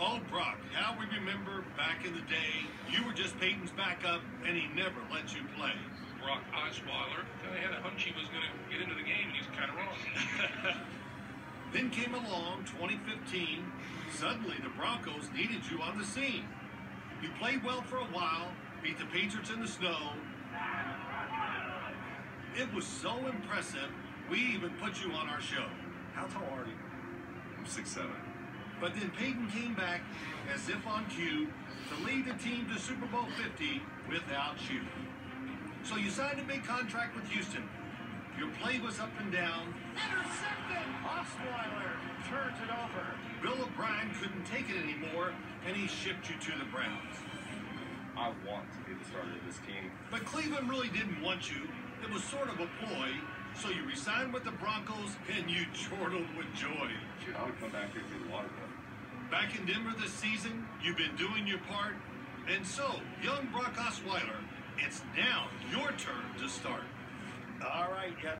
Oh, Brock, how we remember back in the day, you were just Peyton's backup, and he never let you play. Brock Osweiler. Kind of had a hunch he was going to get into the game, and he's kind of wrong. then came along 2015. Suddenly, the Broncos needed you on the scene. You played well for a while, beat the Patriots in the snow. It was so impressive, we even put you on our show. How tall are you? I'm six seven. But then Peyton came back, as if on cue, to lead the team to Super Bowl 50 without you. So you signed a big contract with Houston. Your play was up and down. Intercepted! Osweiler turns it over. Bill O'Brien couldn't take it anymore, and he shipped you to the Browns. I want to be the starter of this team. But Cleveland really didn't want you. It was sort of a ploy. So you resigned with the Broncos, and you chortled with joy. Shoot, I would come back here through the water boat. Back in Denver this season, you've been doing your part. And so, young Brock Osweiler, it's now your turn to start. All right, yeah.